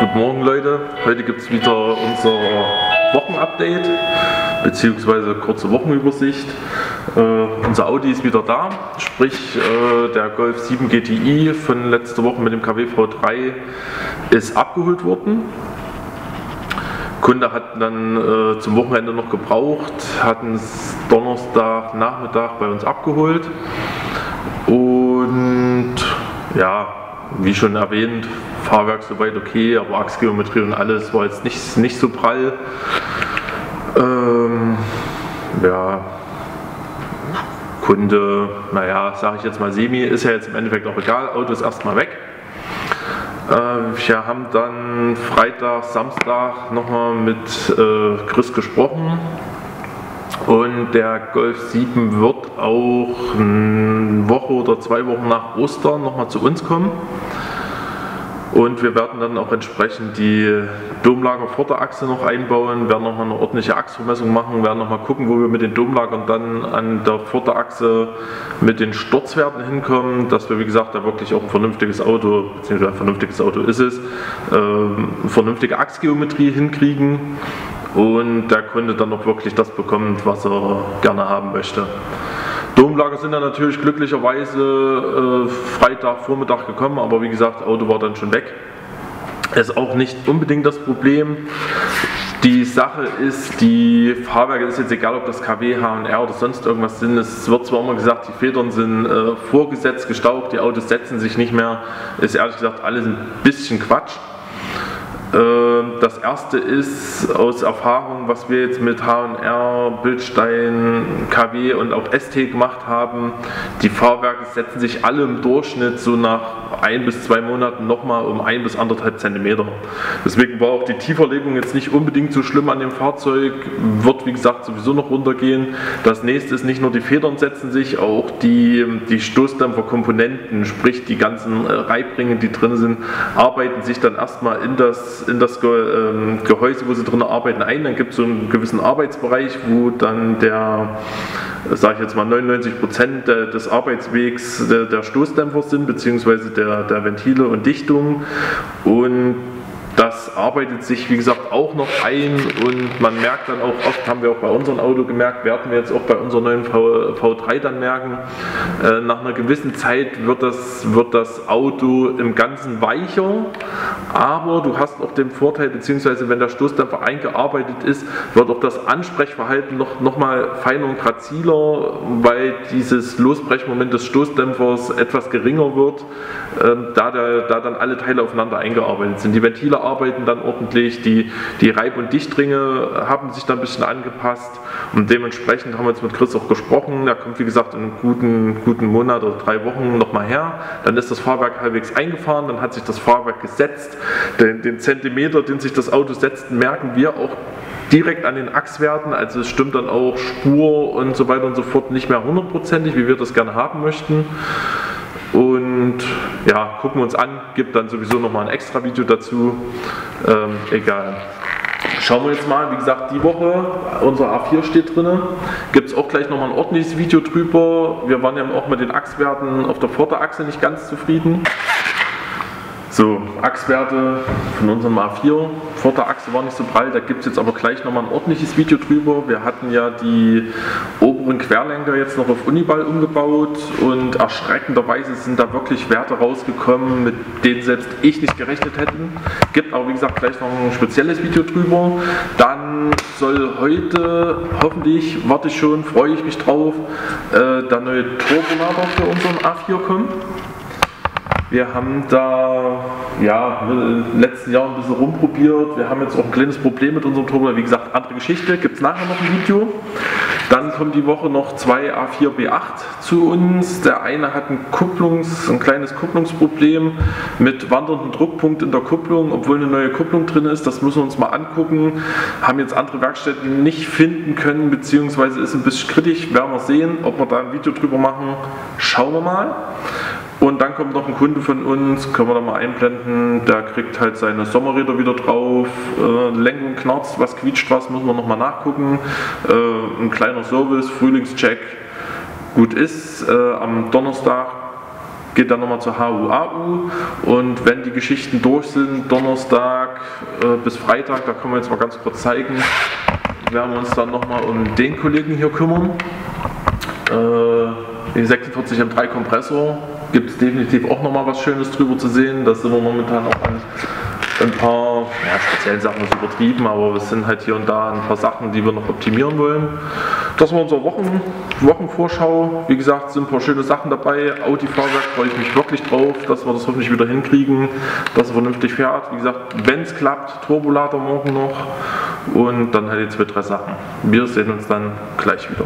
Guten Morgen Leute, heute gibt es wieder unser Wochenupdate bzw. kurze Wochenübersicht. Äh, unser Audi ist wieder da, sprich äh, der Golf 7 GTI von letzter Woche mit dem KW V3 ist abgeholt worden. Kunde hat dann äh, zum Wochenende noch gebraucht, hat es Donnerstag Nachmittag bei uns abgeholt und ja, wie schon erwähnt, Fahrwerk soweit okay, aber Achsgeometrie und alles war jetzt nicht, nicht so prall. Ähm, ja, Kunde, naja, sage ich jetzt mal semi, ist ja jetzt im Endeffekt auch egal, Auto ist erstmal weg. Äh, wir haben dann Freitag, Samstag nochmal mit äh, Chris gesprochen und der Golf 7 wird auch eine Woche oder zwei Wochen nach Ostern nochmal zu uns kommen. Und wir werden dann auch entsprechend die Domlager Vorderachse noch einbauen, werden nochmal eine ordentliche Achsvermessung machen, werden nochmal gucken, wo wir mit den Domlagern dann an der Vorderachse mit den Sturzwerten hinkommen, dass wir wie gesagt da wirklich auch ein vernünftiges Auto, beziehungsweise ein vernünftiges Auto ist es, ähm, vernünftige Achsgeometrie hinkriegen und der Kunde dann noch wirklich das bekommt, was er gerne haben möchte. Domlager sind dann natürlich glücklicherweise äh, Freitagvormittag gekommen, aber wie gesagt, Auto war dann schon weg. Ist auch nicht unbedingt das Problem. Die Sache ist, die Fahrwerke ist jetzt egal, ob das KW, HR oder sonst irgendwas sind. Es wird zwar immer gesagt, die Federn sind äh, vorgesetzt, gestaucht, die Autos setzen sich nicht mehr. Ist ehrlich gesagt alles ein bisschen Quatsch. Ähm, das erste ist aus Erfahrung, was wir jetzt mit H&R, Bildstein, KW und auch ST gemacht haben. Die Fahrwerke setzen sich alle im Durchschnitt so nach ein bis zwei Monaten nochmal um ein bis anderthalb Zentimeter. Deswegen war auch die Tieferlegung jetzt nicht unbedingt so schlimm an dem Fahrzeug. Wird wie gesagt sowieso noch runtergehen. Das nächste ist nicht nur die Federn setzen sich, auch die, die Stoßdämpferkomponenten, sprich die ganzen Reibringe, die drin sind, arbeiten sich dann erstmal in das in das ähm, Gehäuse, wo sie drin arbeiten, ein. Dann gibt es so einen gewissen Arbeitsbereich, wo dann der, sage ich jetzt mal, 99 Prozent des Arbeitswegs der, der Stoßdämpfer sind, beziehungsweise der, der Ventile und Dichtung. Und das arbeitet sich, wie gesagt, auch noch ein und man merkt dann auch oft, haben wir auch bei unserem Auto gemerkt, werden wir jetzt auch bei unserem neuen v, V3 dann merken, äh, nach einer gewissen Zeit wird das, wird das Auto im Ganzen weicher, aber du hast auch den Vorteil, beziehungsweise wenn der Stoßdämpfer eingearbeitet ist, wird auch das Ansprechverhalten noch, noch mal feiner und graziler, weil dieses Losbrechmoment des Stoßdämpfers etwas geringer wird, äh, da, der, da dann alle Teile aufeinander eingearbeitet sind. Die Ventile arbeiten dann ordentlich, die, die Reib- und Dichtringe haben sich dann ein bisschen angepasst und dementsprechend haben wir jetzt mit Chris auch gesprochen. Er kommt wie gesagt in einem guten, guten Monat oder drei Wochen nochmal her. Dann ist das Fahrwerk halbwegs eingefahren, dann hat sich das Fahrwerk gesetzt. Den, den Zentimeter, den sich das Auto setzt, merken wir auch direkt an den Achswerten, also es stimmt dann auch Spur und so weiter und so fort nicht mehr hundertprozentig, wie wir das gerne haben möchten. Und ja, gucken wir uns an, gibt dann sowieso nochmal ein extra Video dazu. Ähm, egal. Schauen wir jetzt mal, wie gesagt, die Woche, unser A4 steht drin, gibt es auch gleich nochmal ein ordentliches Video drüber. Wir waren ja auch mit den Achswerten auf der Vorderachse nicht ganz zufrieden. So, Achswerte von unserem A4. Vorderachse war nicht so breit, da gibt es jetzt aber gleich nochmal ein ordentliches Video drüber. Wir hatten ja die oberen Querlenker jetzt noch auf Uniball umgebaut und erschreckenderweise sind da wirklich Werte rausgekommen, mit denen selbst ich nicht gerechnet hätte. Gibt aber wie gesagt gleich noch ein spezielles Video drüber. Dann soll heute, hoffentlich, warte ich schon, freue ich mich drauf, äh, der neue Turbolader für unseren A4 kommen. Wir haben da ja, in den letzten Jahren ein bisschen rumprobiert. Wir haben jetzt auch ein kleines Problem mit unserem Turbo. Wie gesagt, andere Geschichte. Gibt es nachher noch ein Video. Dann kommen die Woche noch zwei A4 B8 zu uns. Der eine hat ein, Kupplungs-, ein kleines Kupplungsproblem mit wanderndem Druckpunkt in der Kupplung, obwohl eine neue Kupplung drin ist. Das müssen wir uns mal angucken. Haben jetzt andere Werkstätten nicht finden können, beziehungsweise ist ein bisschen kritisch. Werden wir sehen, ob wir da ein Video drüber machen. Schauen wir mal. Und dann kommt noch ein Kunde von uns, können wir da mal einblenden, der kriegt halt seine Sommerräder wieder drauf, äh, Lenkung knarzt, was quietscht was, müssen wir nochmal nachgucken, äh, ein kleiner Service, Frühlingscheck gut ist. Äh, am Donnerstag geht dann nochmal zur HUAU und wenn die Geschichten durch sind, Donnerstag äh, bis Freitag, da können wir jetzt mal ganz kurz zeigen, werden wir uns dann nochmal um den Kollegen hier kümmern. Den 46 M3 Kompressor gibt es definitiv auch nochmal was Schönes drüber zu sehen. Das sind wir momentan auch an ein paar, ja, speziellen Sachen ist übertrieben, aber es sind halt hier und da ein paar Sachen, die wir noch optimieren wollen. Das war unsere Wochen, Wochenvorschau. Wie gesagt, sind ein paar schöne Sachen dabei. Audi-Fahrwerk freue ich mich wirklich drauf, dass wir das hoffentlich wieder hinkriegen, dass er vernünftig fährt. Wie gesagt, wenn es klappt, Turbolader morgen noch und dann halt die zwei, drei Sachen. Wir sehen uns dann gleich wieder.